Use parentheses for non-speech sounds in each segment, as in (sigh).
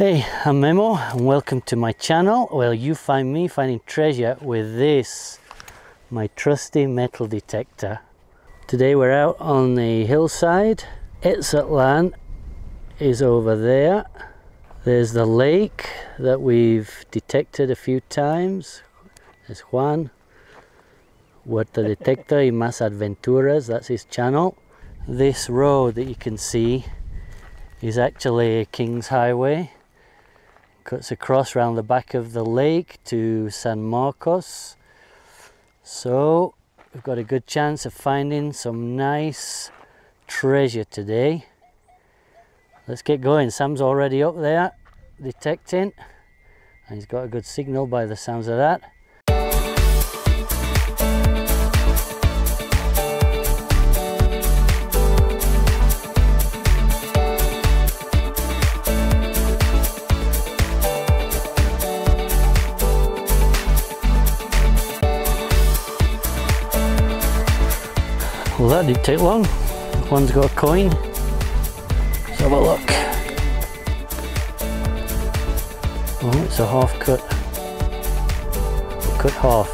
Hey, I'm Memo and welcome to my channel where you find me finding treasure with this, my trusty metal detector. Today we're out on the hillside. Etzatlan is over there. There's the lake that we've detected a few times. There's Juan, Huerta Detector y Más Adventuras, that's his channel. This road that you can see is actually a King's Highway cuts across round the back of the lake to San Marcos. So we've got a good chance of finding some nice treasure today. Let's get going. Sam's already up there detecting and he's got a good signal by the sounds of that. That didn't take long. Juan's got a coin. Let's have a look. Oh, it's a half cut. Cut half.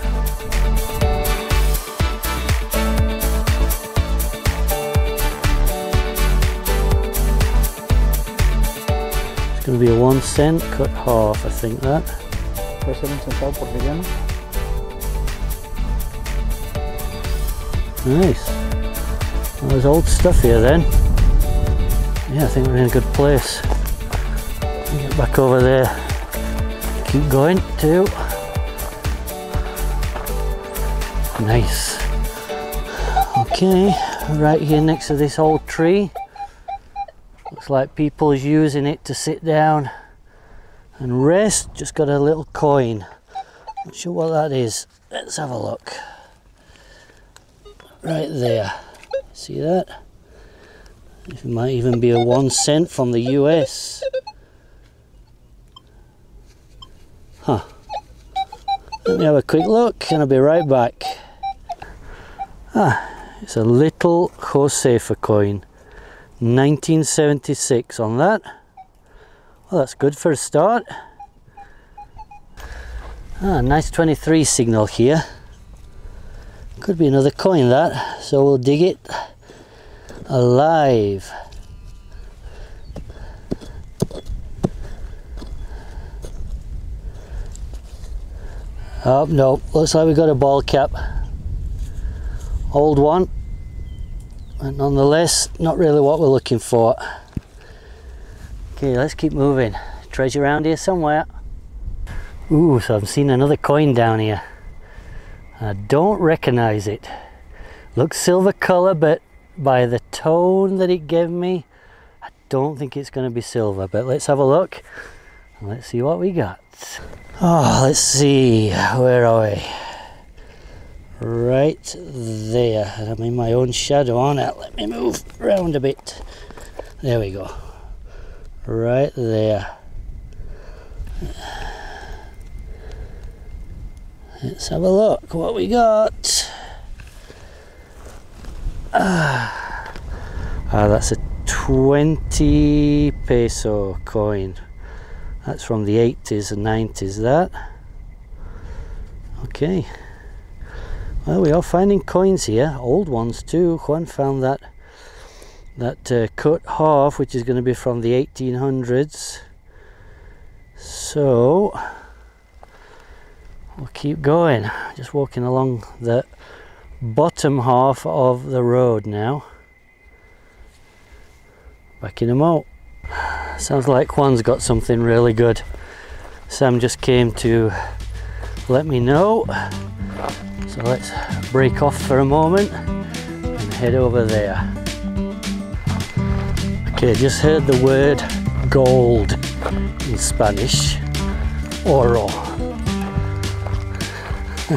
It's going to be a one cent cut half, I think that. Puede ser un centavo porfiriano. Nice. Well, there's old stuff here then. Yeah, I think we're in a good place. Get back over there. Keep going too. Nice. Okay, right here next to this old tree. Looks like people's using it to sit down and rest. Just got a little coin. Not sure what that is. Let's have a look right there. See that? It might even be a one cent from the US. Huh. Let me have a quick look and I'll be right back. Ah, it's a little Josefa coin. 1976 on that. Well, that's good for a start. Ah, nice 23 signal here. Could be another coin that, so we'll dig it alive. Oh no, looks like we got a ball cap. Old one, but nonetheless, not really what we're looking for. Okay, let's keep moving. Treasure around here somewhere. Ooh, so I've seen another coin down here. I don't recognize it. Looks silver color, but by the tone that it gave me, I don't think it's going to be silver. But let's have a look. and Let's see what we got. Oh, let's see. Where are we? Right there. I'm in my own shadow on it. Let me move around a bit. There we go. Right there. Let's have a look what we got. Ah, ah that's a 20 peso coin. That's from the 80s and 90s, that. Okay. Well, we are finding coins here, old ones too. Juan found that that uh, cut half, which is going to be from the 1800s. So, we'll keep going. Just walking along the bottom half of the road now. Back in a mo. Sounds like Juan's got something really good. Sam just came to let me know. So let's break off for a moment and head over there. Okay just heard the word gold in Spanish. Oro (laughs) uh,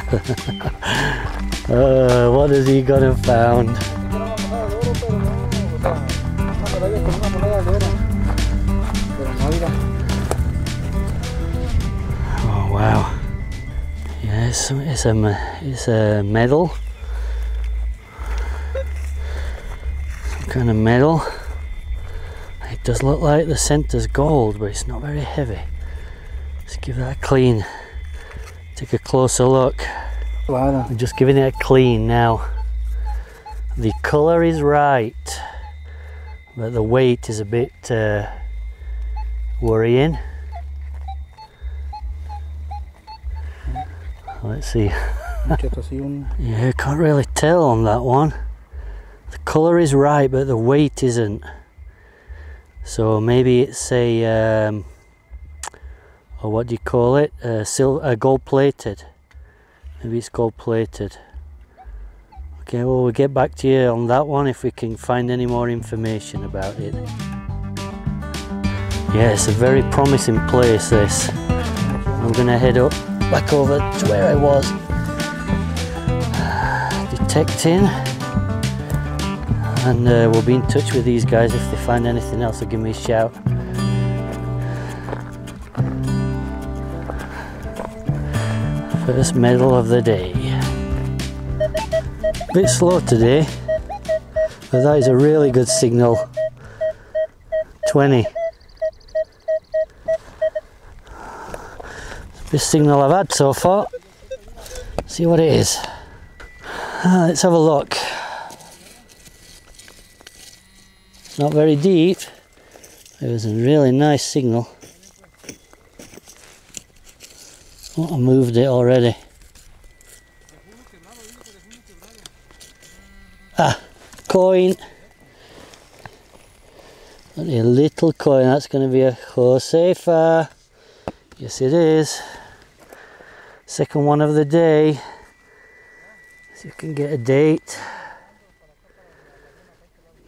what has he got and found? Oh wow. Yes, it's a, it's a medal. Some kind of medal. It does look like the centre's gold, but it's not very heavy. Let's give that a clean. Take a closer look. I'm just giving it a clean now. The colour is right, but the weight is a bit uh, worrying. Let's see. Yeah, can't really tell on that one. The colour is right, but the weight isn't. So maybe it's a, um, or what do you call it? Uh, sil- uh, gold plated. Maybe it's gold plated. Okay, well, we'll get back to you on that one if we can find any more information about it. Yeah, it's a very promising place, this. I'm gonna head up back over to where I was (sighs) detecting and uh, we'll be in touch with these guys if they find anything else they'll give me a shout first medal of the day bit slow today but that is a really good signal 20 best signal I've had so far see what it is Ah, let's have a look. It's not very deep. It was a really nice signal. Oh, I moved it already. Ah, coin. Only a little coin. That's going to be a Josefa. Yes, it is. Second one of the day. So you can get a date.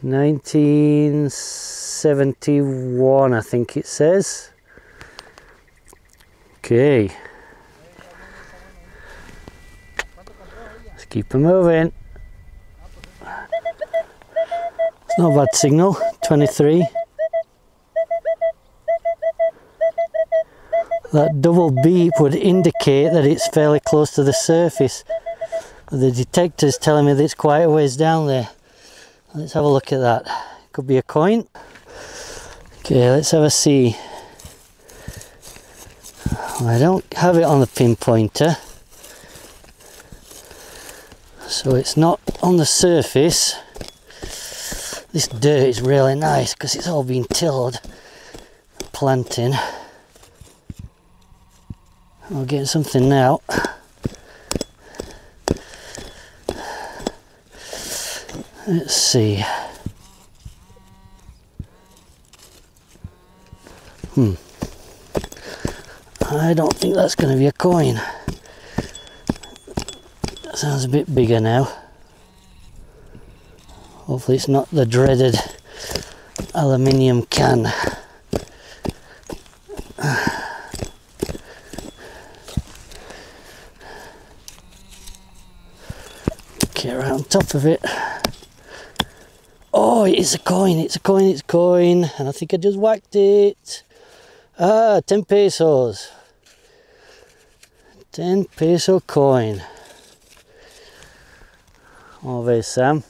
1971, I think it says. Okay. Keep it moving. It's not a bad signal, 23. That double beep would indicate that it's fairly close to the surface. The detector's telling me that it's quite a ways down there. Let's have a look at that. Could be a coin. Okay, let's have a see. I don't have it on the pinpointer. So it's not on the surface. This dirt is really nice because it's all been tilled, planting. We're getting something now. Let's see. Hmm. I don't think that's going to be a coin. That sounds a bit bigger now. Hopefully it's not the dreaded aluminium can. Get right on top of it. Oh, it's a coin, it's a coin, it's a coin. And I think I just whacked it. Ah, 10 pesos. 10 peso coin. Sam.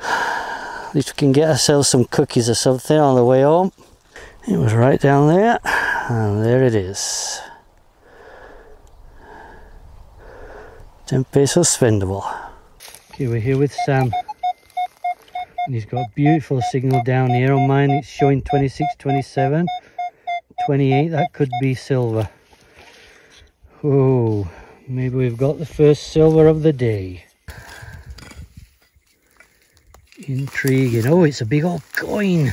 At least we can get ourselves some cookies or something on the way home. It was right down there, and there it is. 10 pesos spendable. Okay, we're here with Sam. And he's got a beautiful signal down here. On mine it's showing 26, 27, 28. That could be silver. Oh, maybe we've got the first silver of the day. Intriguing. Oh, it's a big old coin.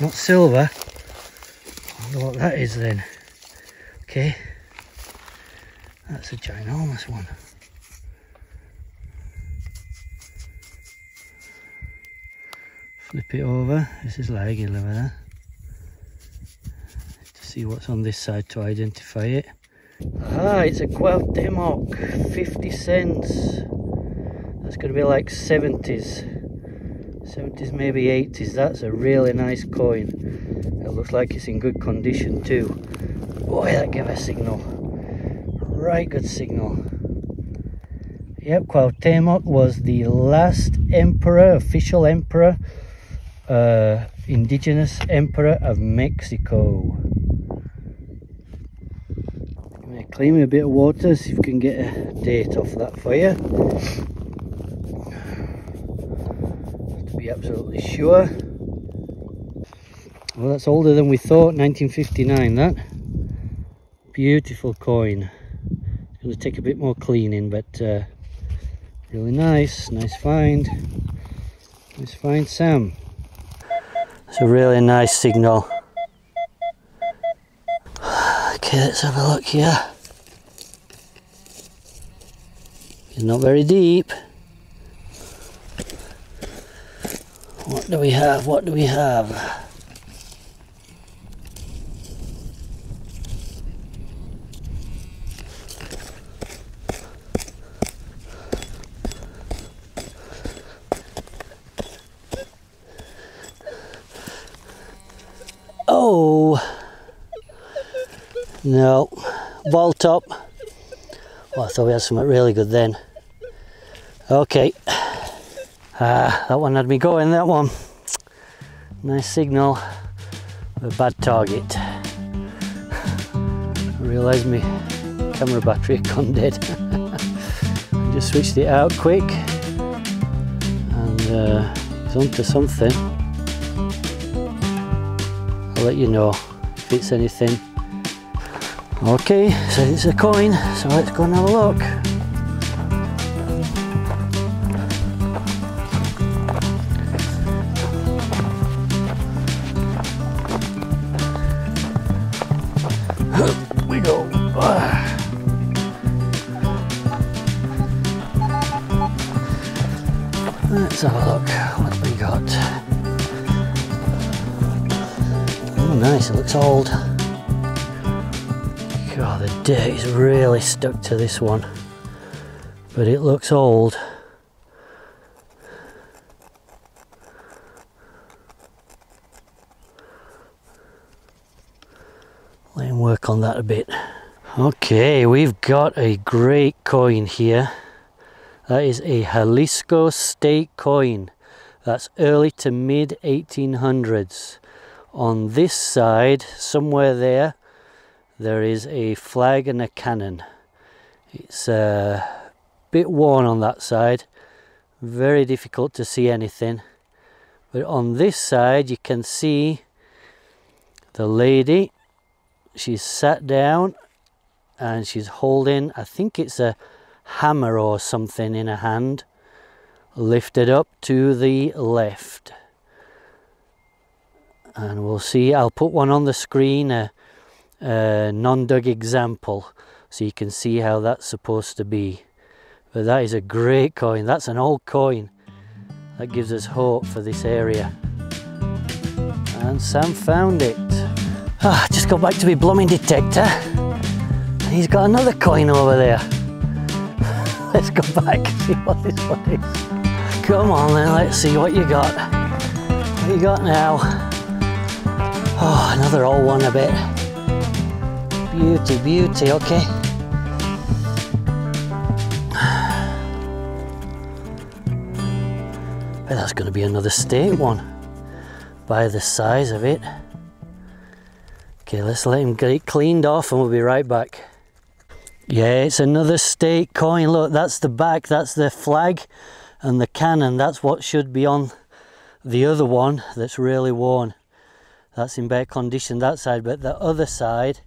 Not silver. I wonder what that is then. Okay. That's a ginormous one. flip it over this is lagging over there to see what's on this side to identify it ah it's a Cuauhtemoc 50 cents. That's going to be like 70s 70s maybe 80s that's a really nice coin. It looks like it's in good condition too. Boy that gave a signal. Right good signal. Yep, Cuauhtemoc was the last emperor, official emperor uh, indigenous emperor of Mexico. With a bit of water, see if we can get a date off that for you. To be absolutely sure. Well, that's older than we thought, 1959 that. Beautiful coin. To take a bit more cleaning, but uh, really nice, nice find. Nice find, Sam. It's a really nice signal. (sighs) Okay, let's have a look here. It's not very deep. What do we have? What do we have? Oh, no, Vault up. Well, I thought we had something really good then. Okay, ah, that one had me going, that one. Nice signal, a bad target. (sighs) I realised my camera battery had gone dead. (laughs) Just switched it out quick and uh, it's onto something. I'll let you know if it's anything. Okay, so it's a coin, so let's go and have a look. Go. Ah. Let's have a look what we got. Oh, nice, it looks old. God, the dirt is really stuck to this one, but it looks old. Let him work on that a bit. Okay, we've got a great coin here. That is a Jalisco state coin. That's early to mid 1800s. On this side, somewhere there, there is a flag and a cannon. It's a bit worn on that side, very difficult to see anything. But on this side, you can see the lady. She's sat down and she's holding, I think it's a hammer or something in her hand, lifted up to the left. And we'll see I'll put one on the screen a, a non-dug example so you can see how that's supposed to be. But that is a great coin that's an old coin. That gives us hope for this area. And Sam found it ah, just got back to my blooming detector he's got another coin over there (laughs) let's go back and see what this one is come on then let's see what you got what you got now Oh, another old one a bit. Beauty, beauty, okay. (sighs) That's going to be another state one by the size of it. Okay, let's let him get cleaned off and we'll be right back. Yeah, it's another state coin. Look, that's the back, that's the flag and the cannon. That's what should be on the other one that's really worn that's in bad condition that side but the other side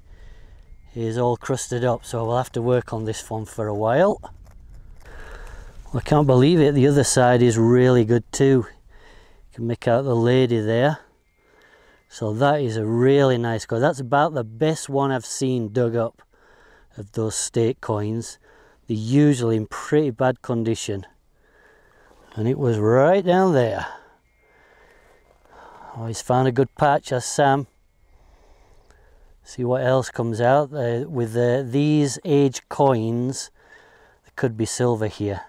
is all crusted up so we'll have to work on this one for a while I can't believe it the other side is really good too you can make out the lady there so that is a really nice coin that's about the best one I've seen dug up of those state coins they're usually in pretty bad condition and it was right down there he's found a good patch, as Sam. See what else comes out. Uh, with uh, these age coins, there could be silver here.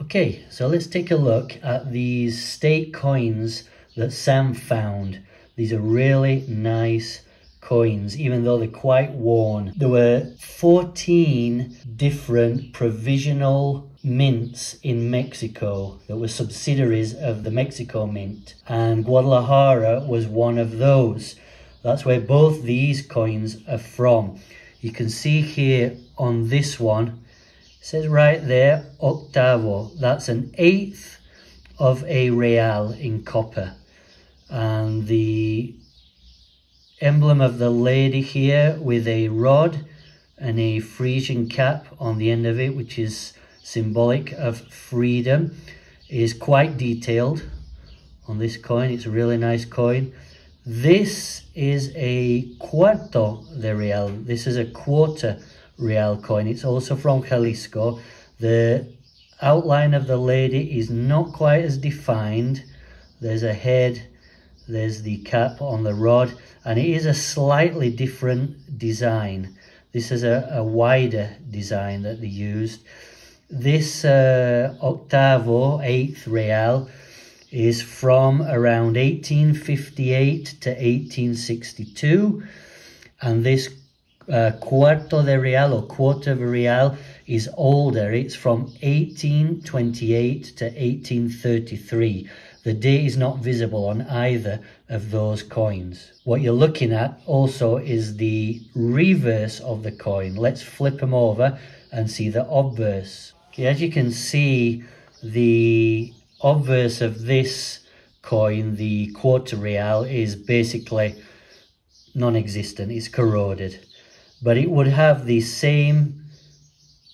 Okay, so let's take a look at these state coins that Sam found. These are really nice coins, even though they're quite worn. There were 14 different provisional mints in Mexico that were subsidiaries of the Mexico Mint, and Guadalajara was one of those. That's where both these coins are from. You can see here on this one, says right there, octavo. That's an eighth of a real in copper. And the emblem of the lady here with a rod and a Phrygian cap on the end of it, which is symbolic of freedom, is quite detailed on this coin. It's a really nice coin. This is a cuarto de real. This is a quarter real coin. It's also from Jalisco. The outline of the lady is not quite as defined. There's a head, there's the cap on the rod, and it is a slightly different design. This is a, a wider design that they used. This uh, octavo, eighth real, is from around 1858 to 1862 and this uh, cuarto de real or quarter of a real is older it's from 1828 to 1833 the date is not visible on either of those coins. What you're looking at also is the reverse of the coin. Let's flip them over and see the obverse. Okay as you can see the obverse of this coin, the quarter real, is basically non-existent, it's corroded. But it would have the same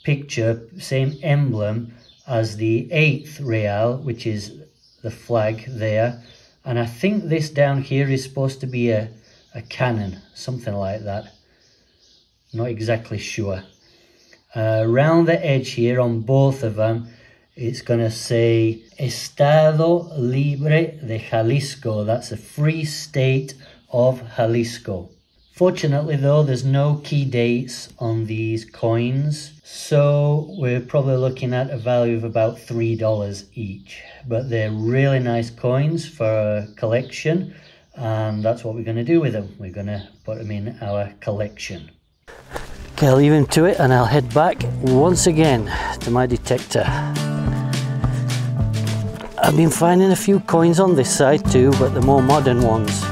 picture, same emblem as the eighth real, which is the flag there. And I think this down here is supposed to be a, a cannon, something like that. Not exactly sure. Uh, around the edge here on both of them, it's going to say Estado Libre de Jalisco. That's a free state of Jalisco. Fortunately though, there's no key dates on these coins. So we're probably looking at a value of about $3 each. But they're really nice coins for a collection. And that's what we're going to do with them. We're going to put them in our collection. Okay, I'll leave him to it and I'll head back once again to my detector. I've been finding a few coins on this side too, but the more modern ones.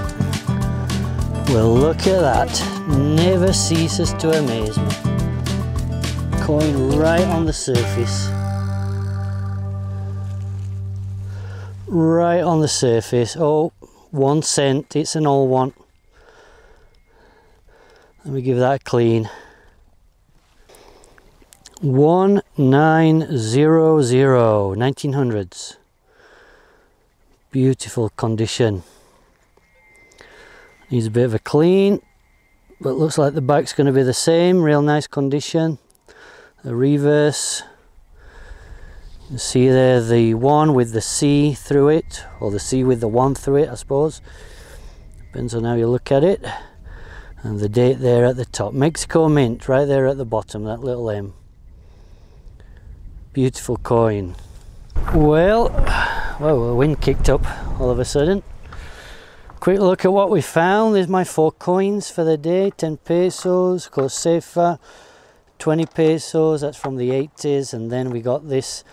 Well, look at that. Never ceases to amaze me. Coin right on the surface. Right on the surface. Oh, one cent. It's an old one. Let me give that a clean. 1900, 1900s beautiful condition needs a bit of a clean but looks like the back's going to be the same. Real nice condition. The reverse. You see there the one with the C through it or the C with the one through it I suppose. Depends on how you look at it. And the date there at the top. Mexico Mint right there at the bottom that little M. Beautiful coin. Well well, the wind kicked up all of a sudden. Quick look at what we found. There's my four coins for the day. 10 pesos, Josefa, 20 pesos, that's from the 80s. And then we got this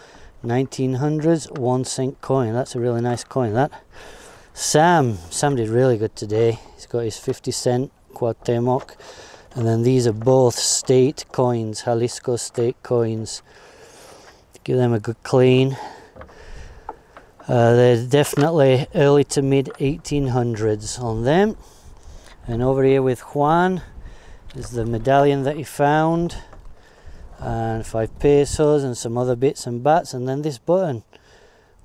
1900s one cent coin. That's a really nice coin, that. Sam, Sam did really good today. He's got his 50 cent Cuauhtemoc. And then these are both state coins, Jalisco state coins. Give them a good clean. Uh, they're definitely early to mid 1800s on them. And over here with Juan is the medallion that he found, and five pesos and some other bits and bats, and then this button,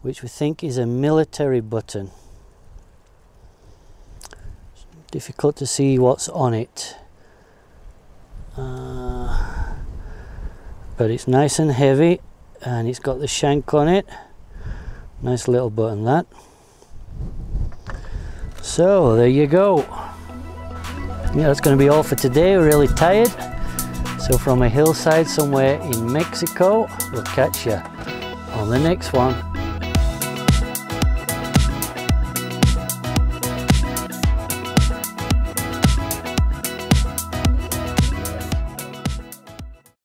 which we think is a military button. It's difficult to see what's on it. Uh, but it's nice and heavy, and it's got the shank on it. Nice little button that. So there you go. Yeah, that's going to be all for today. Really tired. So from a hillside somewhere in Mexico, we'll catch you on the next one.